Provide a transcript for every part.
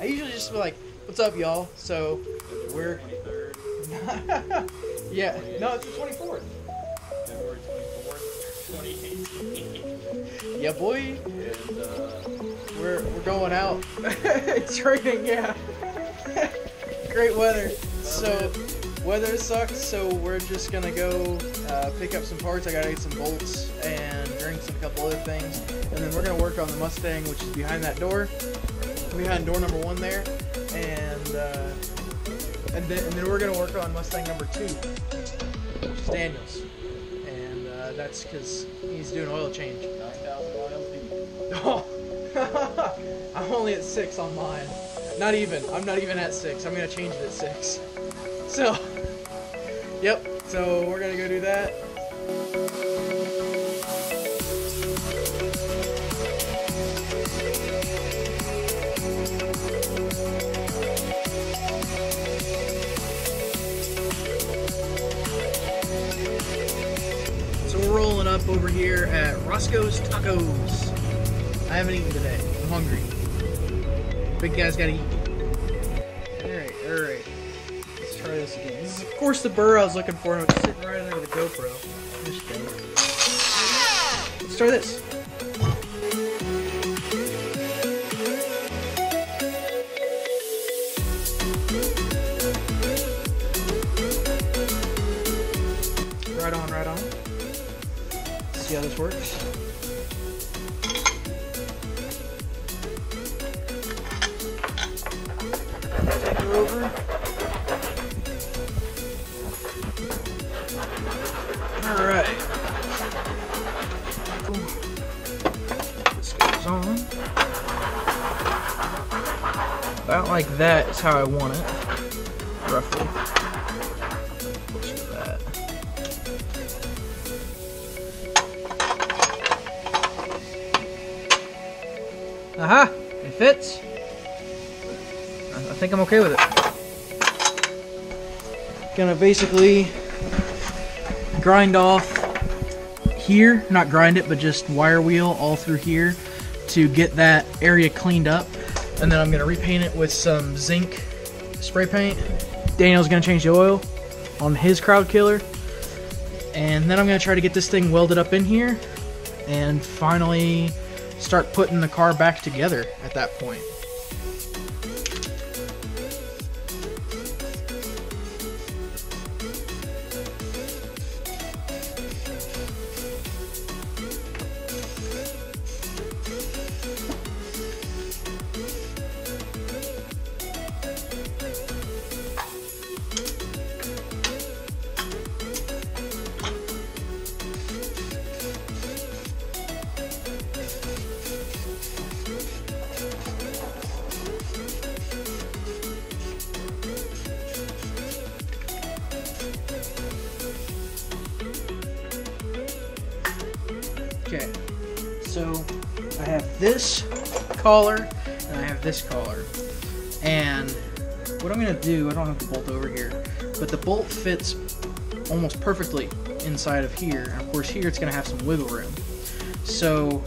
I usually just be like, "What's up, y'all?" So we're 23rd, yeah, no, it's the 24th. February 24th, 2018. Yeah, boy, And uh, we're we're going out. it's raining, yeah. Great weather. So weather sucks, so we're just gonna go uh, pick up some parts. I gotta get some bolts and drinks and a couple other things, and then we're gonna work on the Mustang, which is behind that door, behind door number one there, and uh, and then and then we're gonna work on Mustang number two, which is Daniel's, and uh, that's because he's doing oil change. 9,000 miles. Oh, I'm only at six on mine. Not even. I'm not even at six. I'm gonna change it at six. So, yep. So we're gonna go do that. Over here at Roscoe's Tacos. I haven't eaten today. I'm hungry. Big guy's gotta eat. Alright, alright. Let's try this again. This is, of course, the burr I was looking for. It's sitting right under the GoPro. Let's try this. Right on, right on. See how this works. Over. All right. This goes on. About like that is how I want it, Aha! It fits. I I think I'm okay with it. Gonna basically grind off here, not grind it, but just wire wheel all through here to get that area cleaned up. And then I'm gonna repaint it with some zinc spray paint. Daniel's gonna change the oil on his crowd killer. And then I'm gonna try to get this thing welded up in here and finally start putting the car back together at that point. This collar and I have this collar. And what I'm gonna do, I don't have the bolt over here, but the bolt fits almost perfectly inside of here. And of course here it's gonna have some wiggle room. So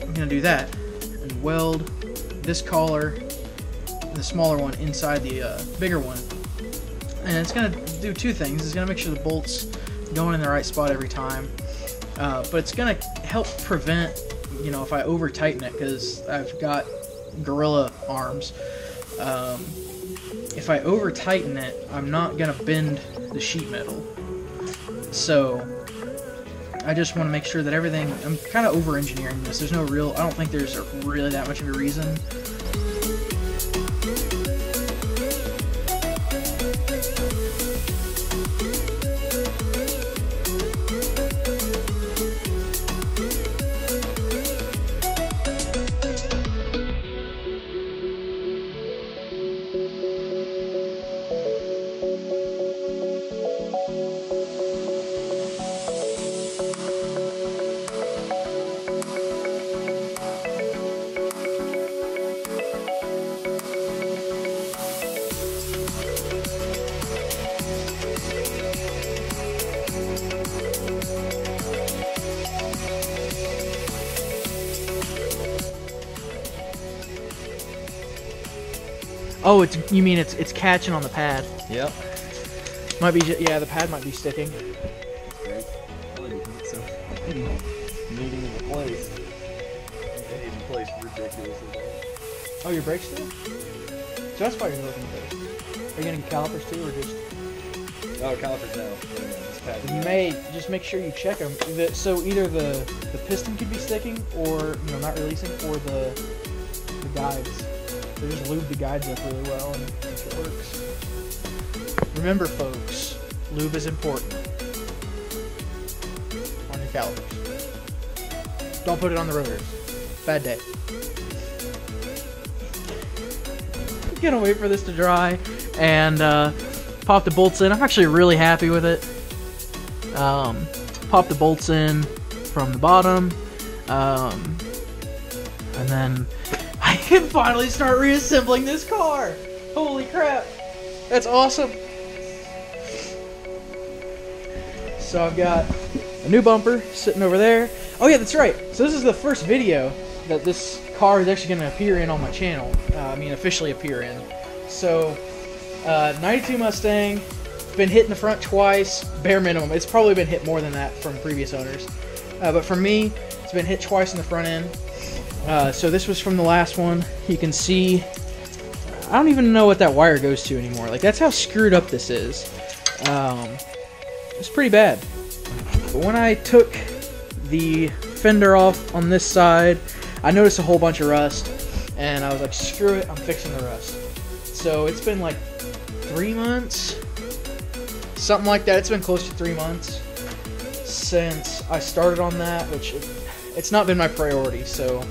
I'm gonna do that and weld this collar, the smaller one, inside the uh, bigger one. And it's gonna do two things. It's gonna make sure the bolts going in the right spot every time. Uh, but it's gonna help prevent, you know, if I over tighten it because I've got gorilla arms. Um, if I over tighten it, I'm not gonna bend the sheet metal. So I just want to make sure that everything. I'm kind of over engineering this. There's no real. I don't think there's really that much of a reason. Oh, it's you mean it's it's catching on the pad? Yep. Might be yeah, the pad might be sticking. Great. Really need some meeting in the place. They even place ridiculously. Oh, your brakes too? So that's why you're looking good. Are you gonna calipers too, or just? Oh, calipers now. Wait a minute, this pad- You may just make sure you check them. So either the the piston could be sticking, or you know not releasing, or the the guides. So just lube the guides up really well and it works. Remember, folks, lube is important on your calipers. Don't put it on the rotors. Bad day. Gonna wait for this to dry and uh, pop the bolts in. I'm actually really happy with it. Um, pop the bolts in from the bottom, um, and then can finally start reassembling this car. Holy crap! That's awesome. So I've got a new bumper sitting over there. Oh yeah, that's right. So this is the first video that this car is actually going to appear in on my channel. Uh, I mean, officially appear in. So, uh, 92 Mustang, been hit in the front twice, bare minimum. It's probably been hit more than that from previous owners. Uh, but for me, it's been hit twice in the front end. Uh, so this was from the last one. You can see, I don't even know what that wire goes to anymore. Like that's how screwed up this is. Um, it's pretty bad. But when I took the fender off on this side, I noticed a whole bunch of rust, and I was like, screw it, I'm fixing the rust. So it's been like three months, something like that. It's been close to three months since I started on that, which it, it's not been my priority. So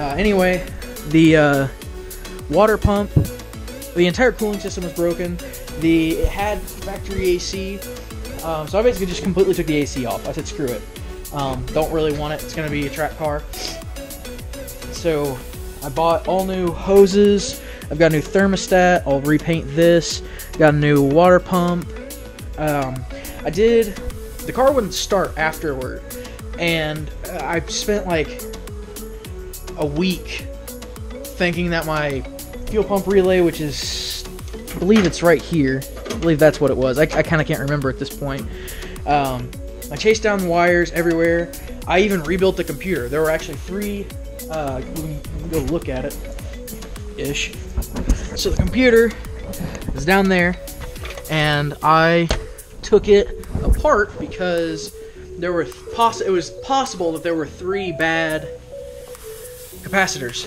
uh, anyway, the uh, water pump, the entire cooling system was broken. The it had factory AC, um, so I basically just completely took the AC off. I said screw it. Um, don't really want it. It's gonna be a track car. So I bought all new hoses. I've got a new thermostat. I'll repaint this. Got a new water pump. Um, I did. The car wouldn't start afterward, and uh, I spent like a week thinking that my fuel pump relay, which is, I believe it's right here. I believe that's what it was. I, I kind of can't remember at this point. Um, I chased down wires everywhere. I even rebuilt the computer. There were actually three. Uh, we go look at it. Ish. So the computer is down there, and I took it apart because there were poss- it was possible that there were three bad capacitors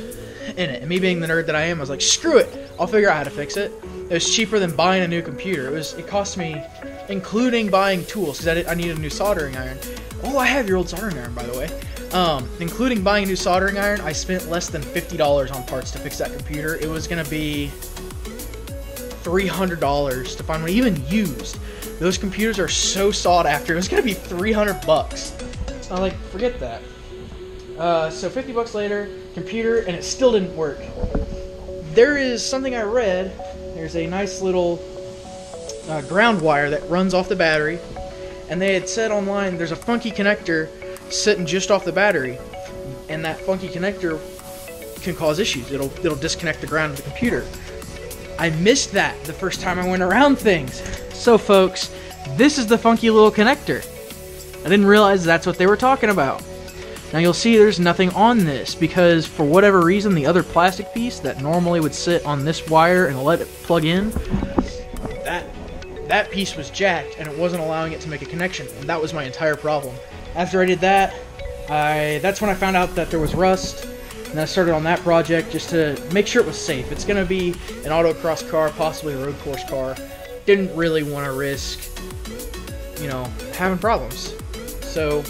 in it. And me being the nerd that I am, I was like, screw it, I'll figure out how to fix it. It was cheaper than buying a new computer. It was it cost me, including buying tools, because I, I needed a new soldering iron. Oh, I have your old soldering iron, by the way. Um, including buying a new soldering iron, I spent less than fifty dollars on parts to fix that computer. It was gonna be three hundred dollars to find one, even used. Those computers are so sought after. It was gonna be three hundred bucks. I like, forget that. Uh, so 50 bucks later, computer, and it still didn't work. There is something I read. There's a nice little uh, ground wire that runs off the battery, and they had said online there's a funky connector sitting just off the battery, and that funky connector can cause issues. It'll it'll disconnect the ground of the computer. I missed that the first time I went around things. So, folks, this is the funky little connector. I didn't realize that's what they were talking about. Now you'll see there's nothing on this because for whatever reason the other plastic piece that normally would sit on this wire and let it plug in, that that piece was jacked and it wasn't allowing it to make a connection. And that was my entire problem. After I did that, I that's when I found out that there was rust. And I started on that project just to make sure it was safe. It's gonna be an autocross car, possibly a road course car. Didn't really want to risk, you know, having problems. So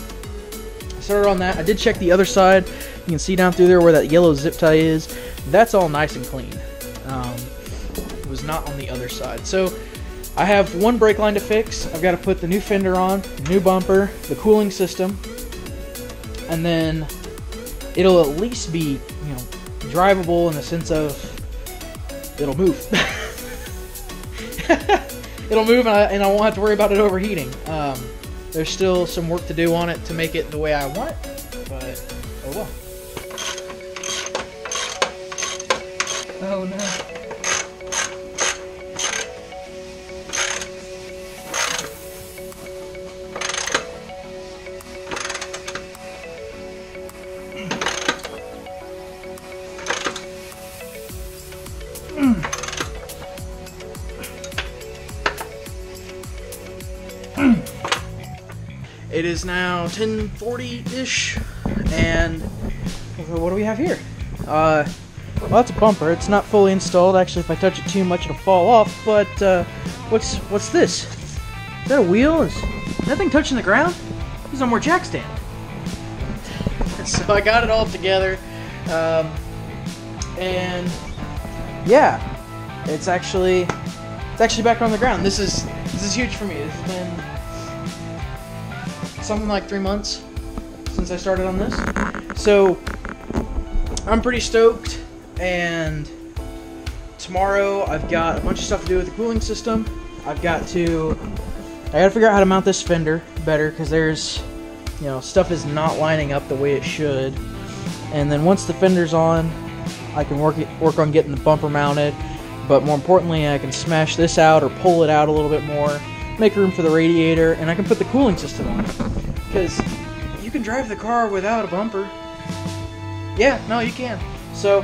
I on that. I did check the other side. You can see down through there where that yellow zip tie is. That's all nice and clean. Um, it was not on the other side. So I have one brake line to fix. I've got to put the new fender on, new bumper, the cooling system, and then it'll at least be, you know, drivable in the sense of it'll move. it'll move, and I, and I won't have to worry about it overheating. Um, there's still some work to do on it to make it the way I want but oh well. Oh no. It is now 10:40-ish, and what do we have here? Uh, well, that's a bumper. It's not fully installed. Actually, if I touch it too much, it'll fall off. But uh, what's what's this? Is that a wheel? Is that thing touching the ground? There's no more jack stand. so I got it all together, um, and yeah, it's actually it's actually back on the ground. This is this is huge for me. It's been something like three months since I started on this. So I'm pretty stoked and tomorrow I've got a bunch of stuff to do with the cooling system. I've got to I gotta figure out how to mount this fender better because there's you know stuff is not lining up the way it should. And then once the fender's on, I can work it, work on getting the bumper mounted. But more importantly, I can smash this out or pull it out a little bit more, make room for the radiator, and I can put the cooling system on. Because you can drive the car without a bumper. Yeah, no, you can. So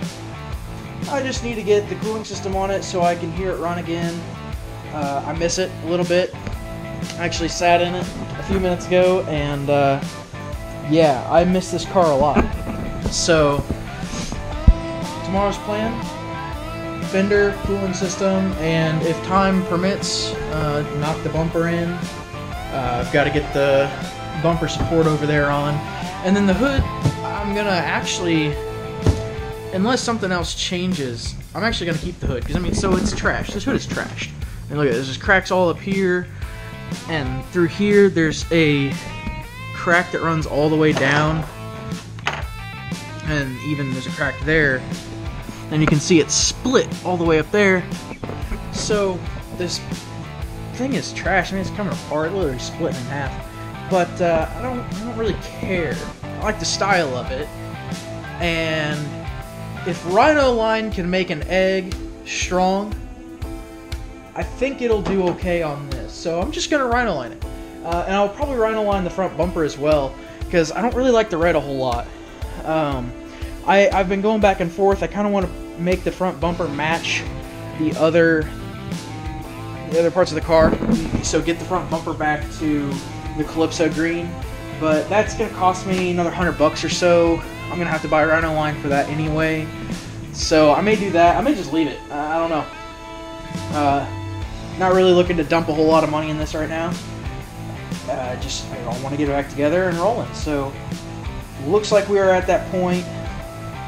I just need to get the cooling system on it so I can hear it run again. Uh, I miss it a little bit. I actually sat in it a few minutes ago, and uh, yeah, I miss this car a lot. So tomorrow's plan: fender, cooling system, and if time permits, uh, knock the bumper in. Uh, I've got to get the bumper support over there on, and then the hood. I'm gonna actually unless something else changes, I'm actually gonna keep the hood because I mean, so it's trash. This hood is trashed. And look at this, there's cracks all up here, and through here there's a crack that runs all the way down, and even there's a crack there. And you can see it split all the way up there. So this thing is trash. I mean, it's coming apart, literally split in half. But uh, I don't, I don't really care. I like the style of it, and if Rhino Line can make an egg strong, I think it'll do okay on this. So I'm just going to Rhino Line it. Uh, and I'll probably Rhino Line the front bumper as well, because I don't really like the red a whole lot. Um, I, I've been going back and forth. I kind of want to make the front bumper match the other the other parts of the car. So get the front bumper back to the Calypso green. But that's to cost me another hundred bucks or so. I'm gonna have to buy Rhino line for that anyway. So I may do that. I may just leave it. I don't know. Uh, not really looking to dump a whole lot of money in this right now. Uh, just I want to get it back together and rolling. So looks like we are at that point.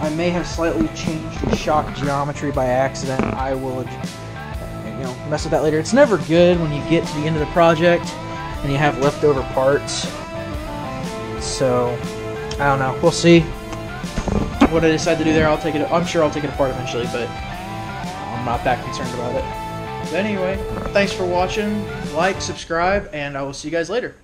I may have slightly changed the shock geometry by accident. I will, you know, mess with that later. It's never good when you get to the end of the project and you have leftover parts. So I don't know. We'll see what I decide to do there, I'll take it. I'm sure I'll take it apart eventually, but I'm not that concerned about it. But anyway, thanks for watching. Like, subscribe, and I will see you guys later.